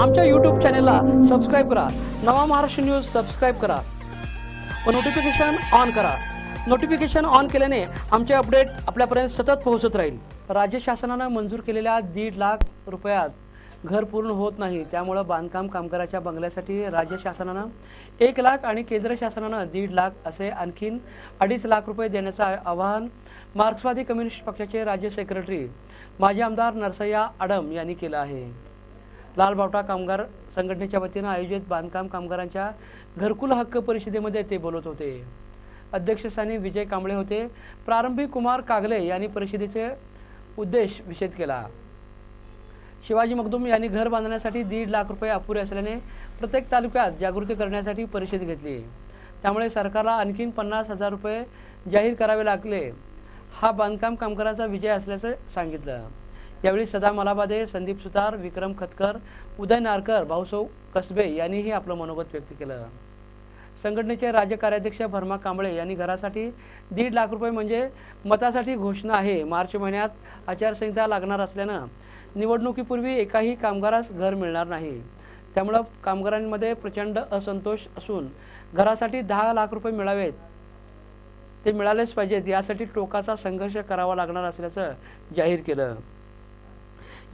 आमच्या यूट्यूब चॅनेलला सबस्क्राईब करा. नवा महाराष्ट्र न्यूज सबस्क्राईब करा. व नोटिफिकेशन ऑन करा. नोटिफिकेशन ऑन केल्याने आमचे अपडेट आपल्यापर्यंत सतत पोहोचत राहील. राज्य शासनानं मंजूर केलेल्या दीड लाख रुपयात घर पूर्ण होत नाही. त्यामुळं बांधकाम कामगाराच्या बंगल्यासाठी राज्य शासनानं एक लाख आणि केंद्र शासनानं दीड लाख असे आणखीन अडीच लाख रुपये देण्याचं आवाहन मार्क्सवादी कम्युनिस्ट पक्षाचे राज्य सेक्रेटरी माजी आमदार नरसय्या आडम यांनी केलं आहे. लालबावटा कामगार संघटनेच्या वतीनं आयोजित बांधकाम कामगारांच्या घरकुल हक्क परिषदेमध्ये ते बोलत होते. अध्यक्षस्थानी विजय कांबळे होते. प्रारंभी कुमार कागले यांनी परिषदेचे उद्देश विषेद केला. शिवाजी मखदूम यांनी घर बांधण्यासाठी दीड लाख रुपये अपुरे असल्याने प्रत्येक तालुक्यात जागृती करण्यासाठी परिषद घेतली. त्यामुळे सरकारला आणखीन पन्नास हजार रुपये जाहीर करावे लागले. हा बांधकाम कामगारांचा विजय असल्याचं सांगितलं. यावेळी सदा मलाबादे संदीप सुतार विक्रम खतकर उदय नारकर भाऊसौ कसबे यांनीही आपलं मनोगत व्यक्त केलं. संघटनेचे राज्य कार्याध्यक्ष भरमा कांबळे यांनी घरासाठी दीड लाख रुपये म्हणजे मतासाठी घोषणा आहे. मार्च महिन्यात आचारसंहिता लागणार असल्यानं निवडणुकीपूर्वी एकाही कामगारास घर मिळणार नाही. त्यामुळं कामगारांमध्ये प्रचंड असंतोष असून घरासाठी दहा लाख रुपये मिळावेत. ते मिळालेच पाहिजेत. यासाठी टोकाचा संघर्ष करावा लागणार असल्याचं जाहीर केलं.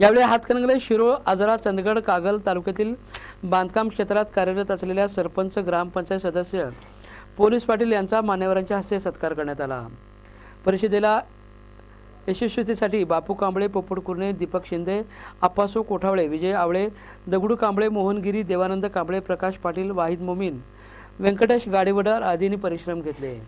यावेळी हातकणंगले शिरोळ आजरा चंदगड कागल तालुक्यातील बांधकाम क्षेत्रात कार्यरत असलेल्या सरपंच ग्रामपंचायत सदस्य पोलीस पाटील यांचा मान्यवरांच्या हस्ते सत्कार करण्यात आला. परिषदेला यशस्वीतेसाठी बापू कांबळे पोपट कुर्णे दीपक शिंदे आप्पासो कोठावळे विजय आवळे दगडू कांबळे मोहनगिरी देवानंद कांबळे प्रकाश पाटील वाहिद मोमीन व्यंकटेश गाडीवडार आदींनी परिश्रम घेतले.